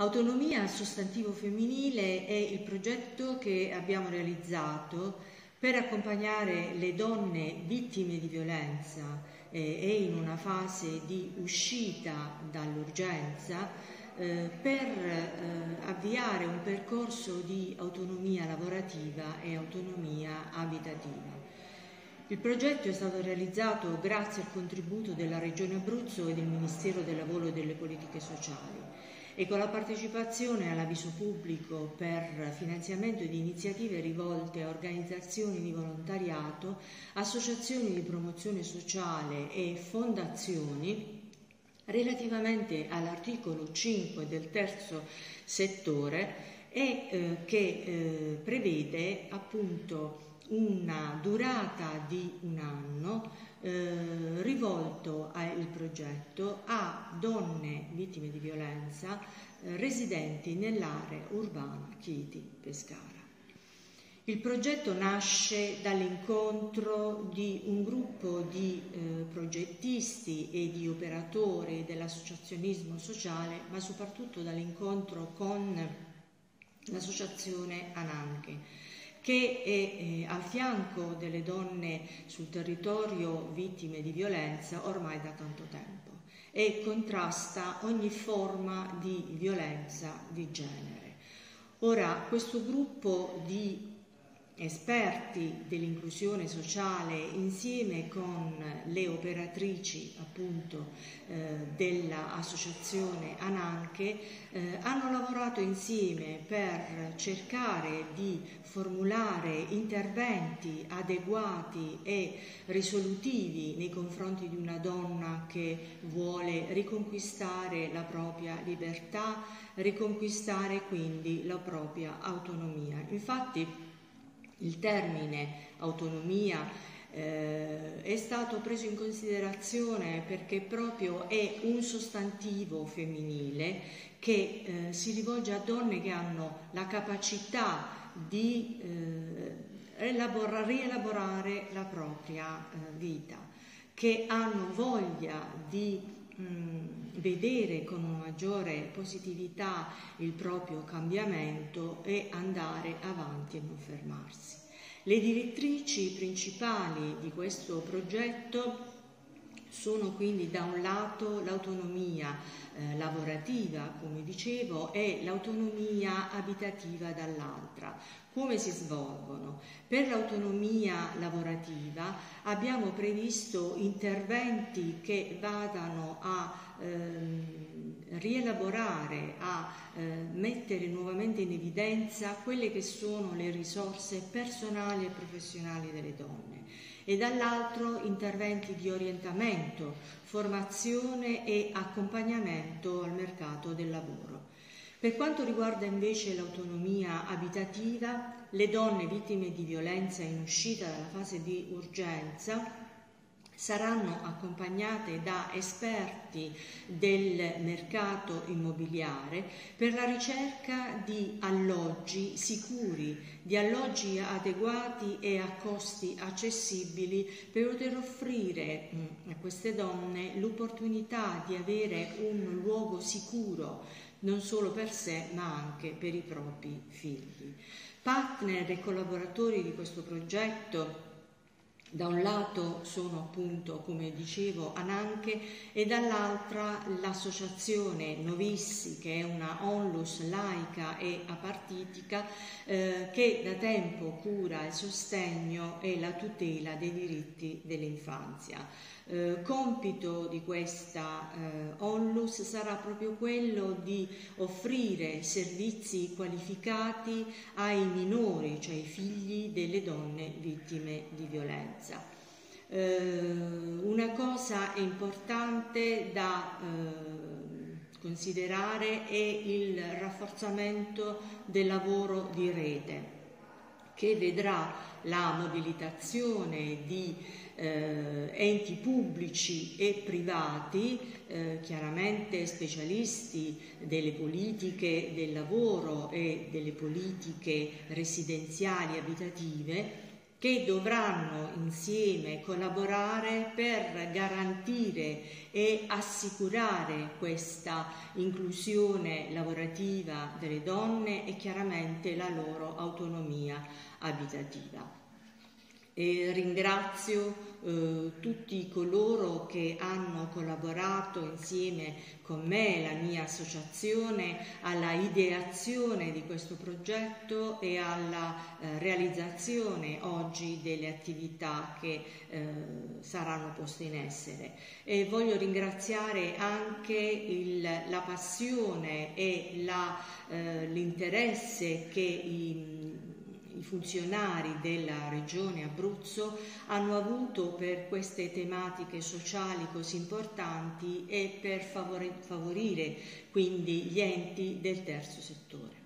Autonomia sostantivo femminile è il progetto che abbiamo realizzato per accompagnare le donne vittime di violenza eh, e in una fase di uscita dall'urgenza eh, per eh, avviare un percorso di autonomia lavorativa e autonomia abitativa. Il progetto è stato realizzato grazie al contributo della Regione Abruzzo e del Ministero del Lavoro e delle Politiche Sociali e con la partecipazione all'avviso pubblico per finanziamento di iniziative rivolte a organizzazioni di volontariato, associazioni di promozione sociale e fondazioni relativamente all'articolo 5 del terzo settore e eh, che eh, prevede appunto una durata di un anno eh, rivolto il progetto a donne vittime di violenza eh, residenti nell'area urbana Chieti-Pescara. Il progetto nasce dall'incontro di un gruppo di eh, progettisti e di operatori dell'associazionismo sociale, ma soprattutto dall'incontro con l'associazione Ananche che è eh, al fianco delle donne sul territorio vittime di violenza ormai da tanto tempo e contrasta ogni forma di violenza di genere. Ora, questo gruppo di esperti dell'inclusione sociale insieme con le operatrici appunto eh, dell'associazione Ananche eh, hanno lavorato insieme per cercare di formulare interventi adeguati e risolutivi nei confronti di una donna che vuole riconquistare la propria libertà, riconquistare quindi la propria autonomia. Infatti il termine autonomia eh, è stato preso in considerazione perché proprio è un sostantivo femminile che eh, si rivolge a donne che hanno la capacità di eh, rielaborare la propria eh, vita, che hanno voglia di mh, mm, vedere con maggiore positività il proprio cambiamento e andare avanti e non fermarsi. Le direttrici principali di questo progetto sono quindi da un lato l'autonomia eh, lavorativa, come dicevo, e l'autonomia abitativa dall'altra. Come si svolgono? Per l'autonomia lavorativa abbiamo previsto interventi che vadano a ehm, rielaborare, a eh, mettere nuovamente in evidenza quelle che sono le risorse personali e professionali delle donne e dall'altro interventi di orientamento, formazione e accompagnamento al mercato del lavoro. Per quanto riguarda invece l'autonomia abitativa, le donne vittime di violenza in uscita dalla fase di urgenza saranno accompagnate da esperti del mercato immobiliare per la ricerca di alloggi sicuri, di alloggi adeguati e a costi accessibili per poter offrire mm, a queste donne l'opportunità di avere un luogo sicuro non solo per sé ma anche per i propri figli. Partner e collaboratori di questo progetto da un lato sono appunto, come dicevo, Ananche e dall'altra l'associazione Novissi, che è una onlus laica e apartitica, eh, che da tempo cura il sostegno e la tutela dei diritti dell'infanzia. Eh, compito di questa eh, onlus sarà proprio quello di offrire servizi qualificati ai minori, cioè ai figli delle donne vittime di violenza. Eh, una cosa importante da eh, considerare è il rafforzamento del lavoro di rete che vedrà la mobilitazione di eh, enti pubblici e privati, eh, chiaramente specialisti delle politiche del lavoro e delle politiche residenziali abitative, che dovranno insieme collaborare per garantire e assicurare questa inclusione lavorativa delle donne e chiaramente la loro autonomia abitativa. E ringrazio eh, tutti coloro che hanno collaborato insieme con me, la mia associazione, alla ideazione di questo progetto e alla eh, realizzazione oggi delle attività che eh, saranno poste in essere. E voglio ringraziare anche il, la passione e eh, l'interesse che i, i funzionari della regione Abruzzo hanno avuto per queste tematiche sociali così importanti e per favorire quindi gli enti del terzo settore.